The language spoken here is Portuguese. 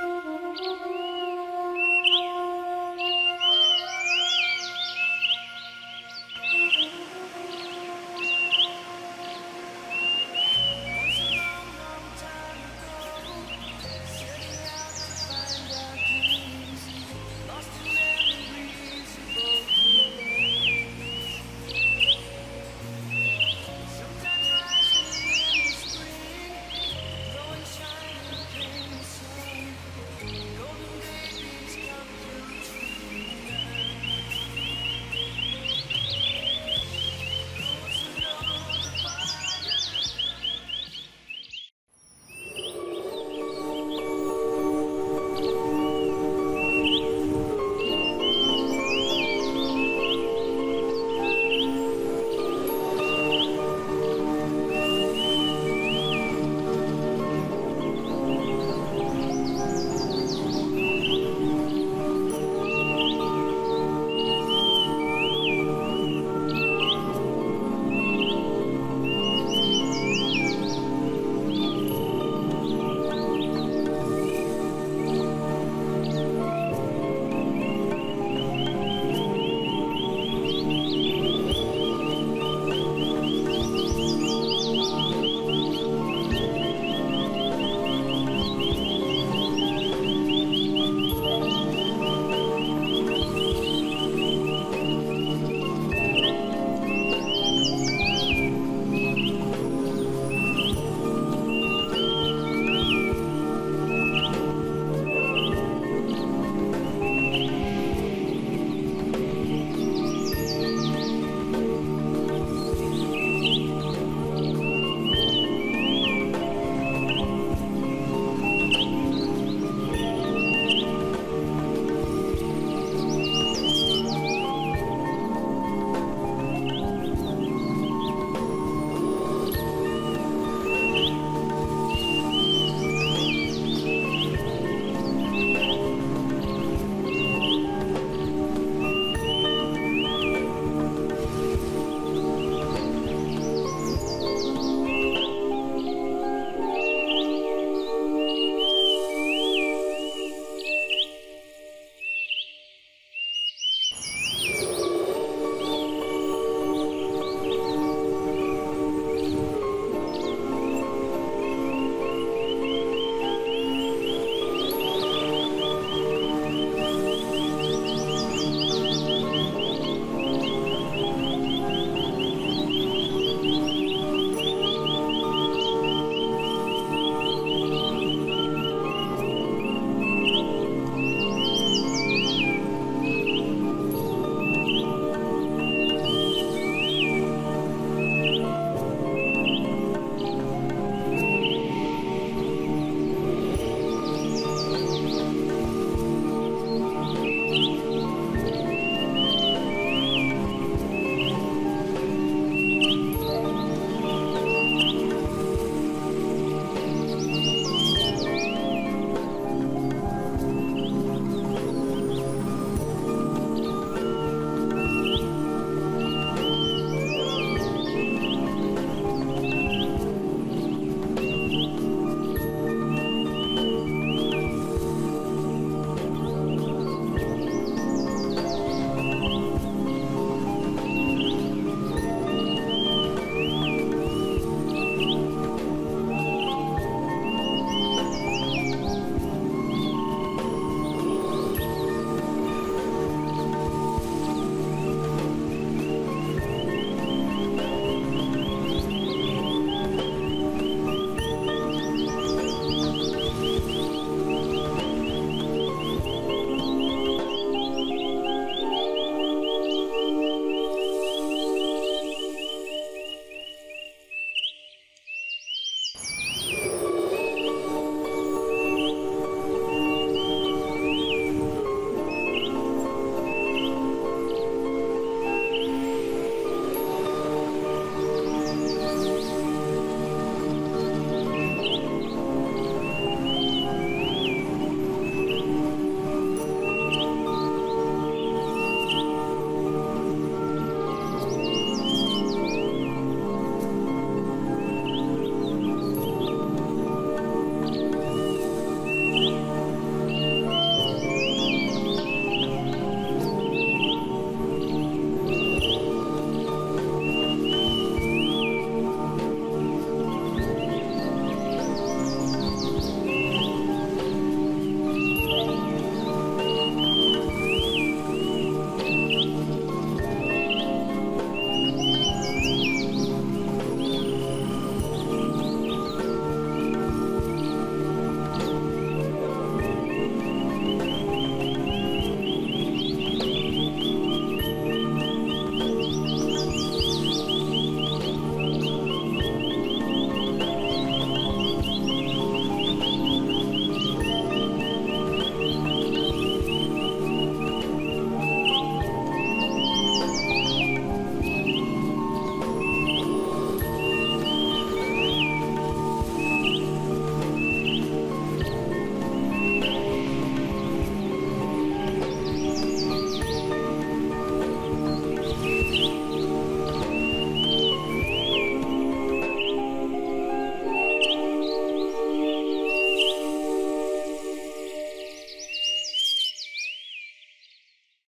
Música